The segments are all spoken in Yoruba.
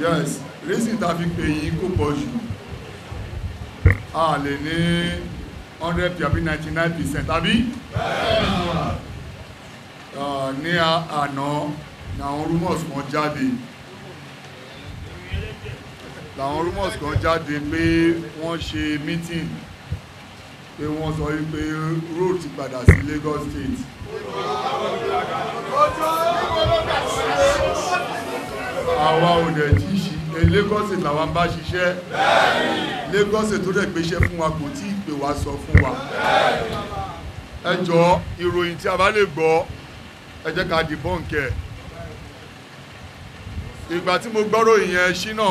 yes reason ta fi pè yí kó pọ̀ jù. A lè ní 100 tàbí 99 percent tàbí Ah, ní àná ní àwọn rumors kan jáde. Làwọn rumors kan jáde pé wọ́n ṣe meeting pé wọ́n sọ wípé road ti padà sí Lagos State àwa ò dẹ̀ tí ṣí eh, Lagos làwa bá ṣiṣẹ́. Lagos tó dẹ̀ gbéṣẹ́ fún wa kò tí ì pè wá sọ fún wa. Ẹ jọ̀ọ́ ìròyìn tí a bá lè gbọ́ ẹ jẹ́ ká debunk ẹ̀. Ìgbà tí mo gbọ́rọ̀ ìyẹn ṣínà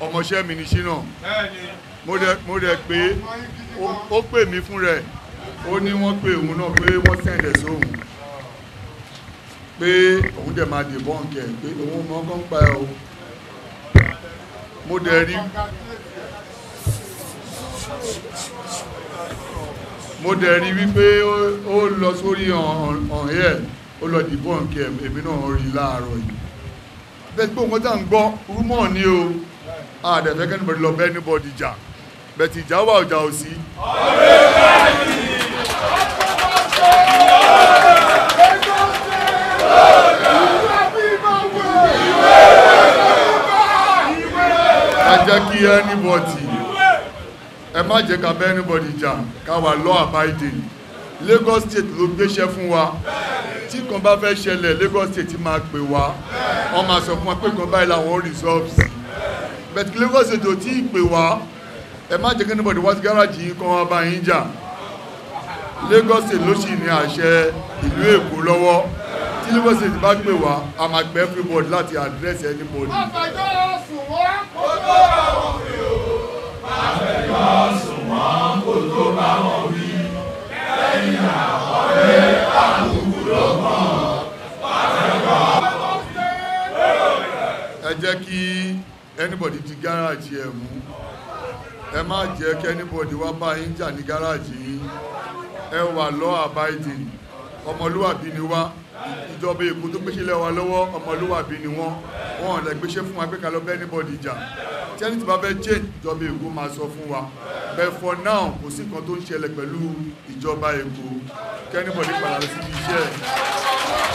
ọmọọṣẹ́ mi ni ṣínà mo dẹ̀ pé ó pè mí fún rẹ̀. Ó ní wọ́n pè òun náà pé wọ́n sẹ̀ǹdẹ̀ sóhun pé òun dẹ̀ máa debunk ẹ̀ pé òun mọ́ kán pa ẹ̀ o. Mo dẹ̀ rí. Mo dẹ̀ rí wípé ó- lọ sórí ọ̀hún ẹ̀ ó lọ debunk ẹ̀ èmi náà rí láàárọ̀ yìí. Bẹ́ẹ̀ tí òun tá ń gbọ́ rúmọ̀ ní o. Àdẹ̀fẹ́ kẹ́nìbọ̀dì lọ bẹ́ níbọ̀dì jà. Bẹ̀tì ìjà wà ọjà ò sí. ẹ jẹ́ kí anybody ẹ má jẹ́ ká bẹ́ anybody jà ká wà law abiding. Lagos State ló gbéṣẹ́ fún wa. Tí kan bá fẹ́ ṣẹlẹ̀ Lagos State máa pè wá. Wọ́n máa sọ fún wa pé kan báyìí làwọn resolve sí but Lagos State ò tí ì pè wá. Ẹ má jẹ́ kí anybody wá sí gáràjì yìí kan wá bá yín jà. Lagos State ló sì ní àṣẹ ìlú Èkó lọ́wọ́. Tí Lagos State bá pè wá a máa pè everybody láti address anybody. ẹ jẹ́ kí anybody di gáràjì ẹ̀ mú. Ẹ má jẹ́ kí anybody wá bá yín jà ní gáràjì yín. Ẹ wà law abiding. Ọmọlúwàbí ni wá. Ìjọba èkó tó gbéṣẹ́ lẹ́wà lọ́wọ́ ọmọlúwàbí ni wọ́n. Wọ́n lè gbéṣẹ́ fún wa pé ká lọ bẹ́ anybody jà. Tí tí bá fẹ́ change ìjọba èkó máa sọ fún wa. But for now kò sí nǹkan tó ń ṣẹlẹ̀ pẹ̀lú ìjọba èkó. Kí anybody padà lọ síbi iṣẹ́. ẹ̀.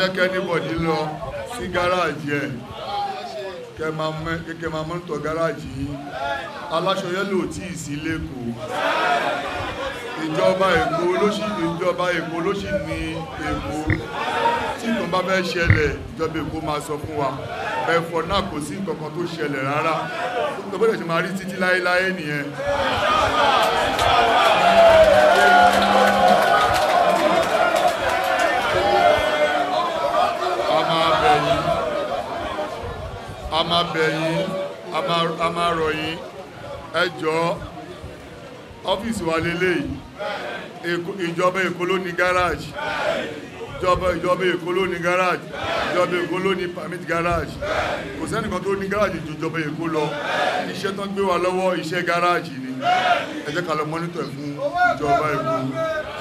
Jẹ́ kẹ́nìbọ̀dì lọ sí gáràjì ẹ̀ kẹ́ máa mọ́nítọ̀ gáràjì yìí. Aláṣọ yẹ́lò tí ì sí lẹ́kọ̀ọ́ ìjọba èkó ló sì ìjọba èkó ló sì ní èkó. Tí nǹkan bá fẹ́ ṣẹlẹ̀ ìjọba èkó máa sọ fún wa. Ẹ̀fọ́ náà kò sí nǹkan kan tó ṣẹlẹ̀ rárá. Tó bọ́dẹ̀ ṣe máa rí títí láéláé nìyẹn a máa bẹ̀ yín a máa bẹ̀ yín a máa- rọ̀ yín. Ẹ jọ̀ọ́ ọ́fíìsì wa lélẹ́yìí. Ìjọba èkó ló ní gáràjì. Ìjọba ìjọba èkó ló ní gáràjì. Ìjọba èkó ló ní permit gáràjì. Kò sẹ́nìkan tó ní gáràjì ju ìjọba èkó lọ. Iṣẹ́ tán gbé wa lọ́wọ́ iṣẹ́ gáràjì ni. Ẹ jẹ́ ká lọ mọ́nítọ̀ ẹ̀ fún ìjọba èkó.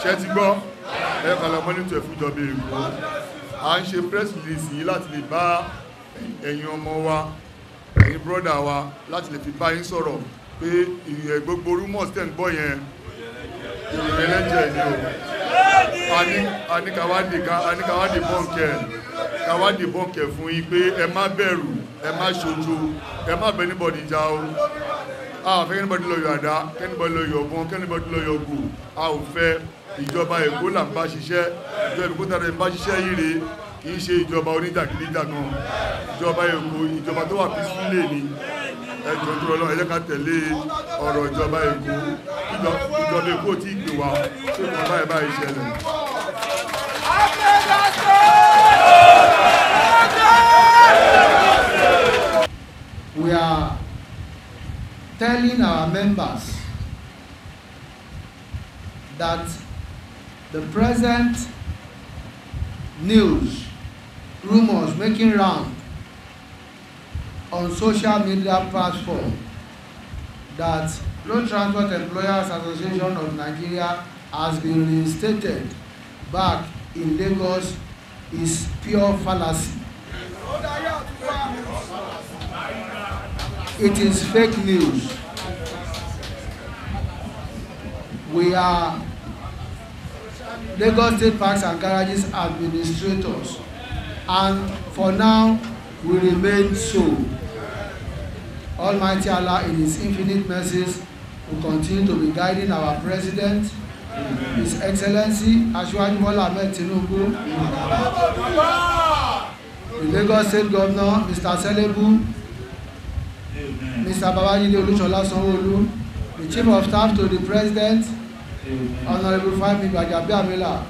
Ṣé ti gbọ́? Ẹ jẹ́ ká lọ mọ́nítọ̀ ẹ̀ fún ìjọba èkó. À ń ṣe press release yìí láti lè bá ẹ̀yin ọmọ wa ẹ̀yin brọ́dà wa láti lè fi bá yín sọ̀rọ̀ pé ìyẹ̀ gbogbo rumors tẹ̀ ń gbọ́ yẹn ìròyìn ẹlẹ́jẹ̀ ni o. Ani- ani kawadi ka- ani kawadi bọ́ǹkẹ̀ bọ́ǹkẹ̀ fún yín pé ẹ má bẹ̀rù ẹ má ṣojo ẹ má bẹ anybody jà o. A ò fẹ́ kẹ́nìbọ̀dì lọ yọ àdá kẹ́nìbọ̀dì lọ yọ ọ̀gbọ́n kẹ́nìbọ̀dì lọ yọ ògùn a ò fẹ́ ìjọba èkó là ń bá ṣiṣẹ́ ìjọba èkó tàbí ń bá ṣiṣẹ́ yìí rèé kì í ṣe ìjọba oníjàgídíjàgan ìjọba èkó ìjọba tó wà peacefully ni. Ẹjọ́ tó lọ ẹjẹ́ ká tẹ̀lé ọ̀rọ̀ ìjọba èkó. Ìjọ- ìjọba èkó tí ì pè wá tó kàn báyìí báyìí ṣẹlẹ̀? We are telling our members that the present news, making round on social media platform that Road Transport Employers Association of Nigeria has been reinstated back in Lagos is pure fallacy. It is fake news. We are Lagos State Parks and Garages administrators and for now we remain so. Almighty Allah in his infinite mercies will continue to be guiding our president his excellency Asiwaju Bola Ahmed Tinubu the Lagos state governor Mr. Selebu Mr. Babajide Olusola Sanwo-Olu the chief of staff to the president honourable Femi Gbajabiamila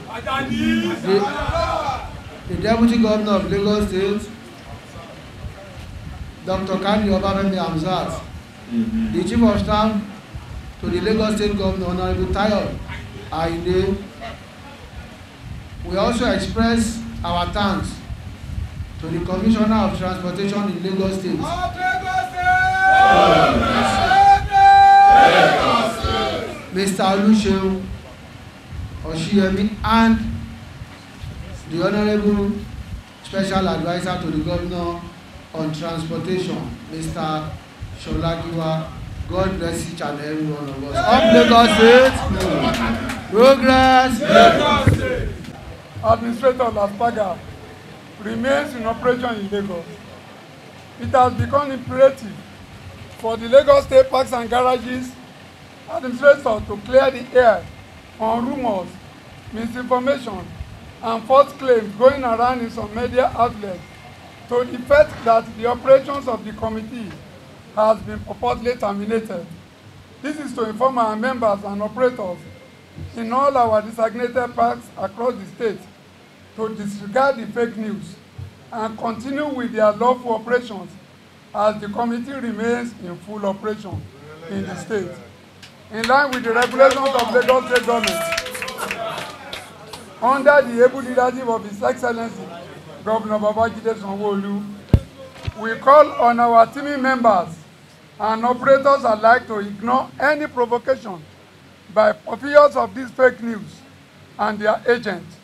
the the deputy governor of Lagos state Dr. Kani Obafemi Hamzat the chief of staff to the Lagos state governor honourable Tayo Ayinde we also express our thanks to the commissioner of transportation in Lagos state Mr. Oluseun Oshiyemi and the honourable special adviser to the governor on transportation Mr. Sholagiwa God bless each and every one of us. Up Lagos State. Progress. Administrator Laspaga remains in operation in Lagos. It has become imperative for the Lagos State Parks and Garages administrator to clear the air on rumours, misinformation, and false claims going around in some media outlets to the effect that the operations of the committee has been purportedly terminated. This is to inform our members and operators in all our designated parks across the state to disregard the fake news and continue with their lawful operations as the committee remains in full operation in the state. In line with the regulations of Lagos State Government, under the able leadership of His Excellency Governor Babajide Sanwo-Olu, we call on our teaming members and operators alike to ignore any provocation by purveyors of this fake news and their agents.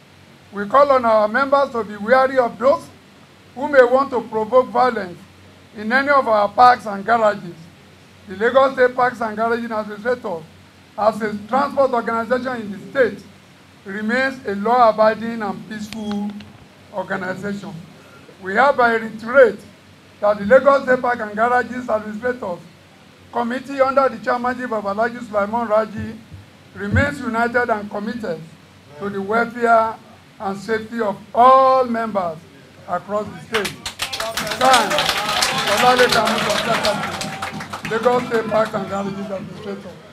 We call on our members to be wary of those who may want to provoke violence in any of our parks and garages. The Lagos State Parks and Garages Administrator, as a transport organization in the state, remains a law-abiding and peaceful organization. We hereby reiterate that the Lagos State Park and Garages Administrators Committee under the chairmanship of Alhaji Sulaiman Raji remains united and committed to the welfare and safety of all members across the state. Signed, Lagos State Parks and Garages Administrator.